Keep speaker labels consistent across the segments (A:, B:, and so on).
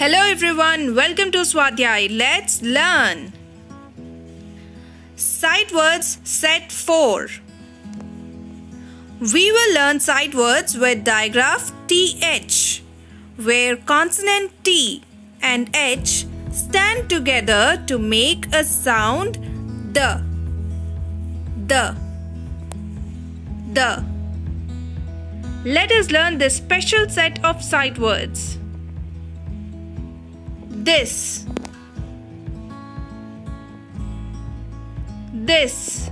A: Hello everyone, welcome to Swadhyay. Let's learn. Sight words set 4. We will learn sight words with digraph TH, where consonant T and H stand together to make a sound the. The. The. Let us learn this special set of sight words. This. This.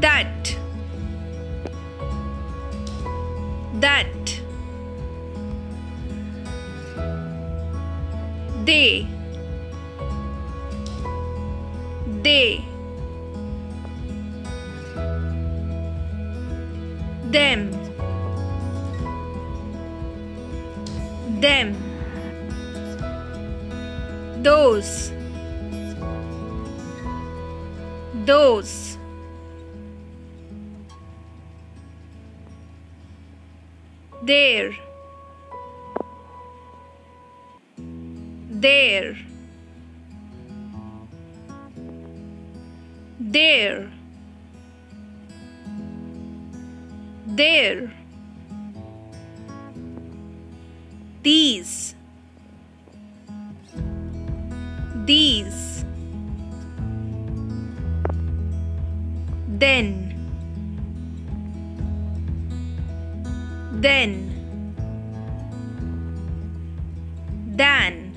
A: That. That. They. They. Them. Them. Those. Those. There. There. There. There. These. These. Then. Then. Than.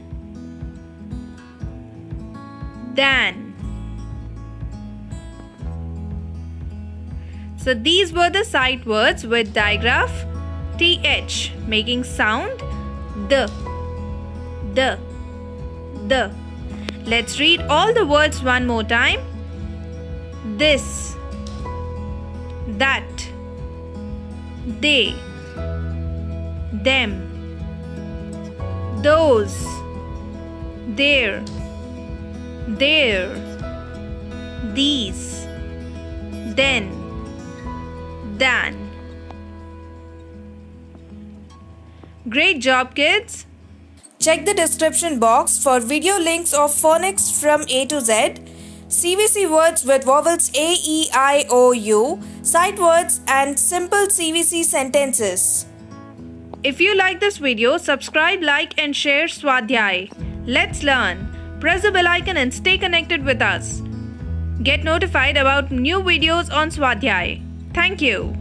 A: Than. So these were the sight words with digraph th making sound the the the. Let's read all the words one more time. This. That. They. Them. Those. There. There. These. Then. Than. Great job, kids! Check the description box for video links of phonics from A to Z, CVC words with vowels A, E, I, O, U, sight words, and simple CVC sentences. If you like this video, subscribe, like, and share Swadhyay. Let's learn. Press the bell icon and stay connected with us. Get notified about new videos on Swadhyay. Thank you.